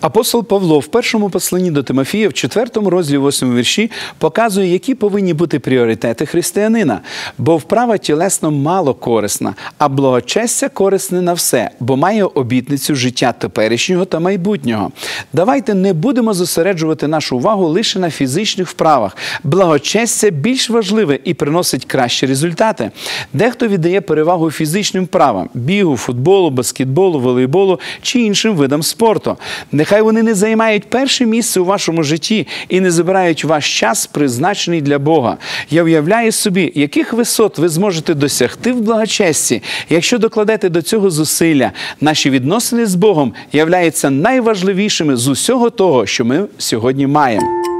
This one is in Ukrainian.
Апостол Павло в першому посланні до Тимофія, в четвертому розділі, восьмому вірші, показує, які повинні бути пріоритети християнина. Бо вправа тілесно мало корисна, а благочестя корисне на все, бо має обітницю життя теперішнього та майбутнього. Давайте не будемо зосереджувати нашу увагу лише на фізичних вправах. Благочестя більш важливе і приносить кращі результати. Дехто віддає перевагу фізичним вправам бігу, футболу, баскетболу, волейболу чи іншим видам спорту. Нехай вони не займають перше місце у вашому житті і не забирають ваш час, призначений для Бога. Я уявляю собі, яких висот ви зможете досягти в благочесті, якщо докладете до цього зусилля. Наші відносини з Богом являються найважливішими з усього того, що ми сьогодні маємо.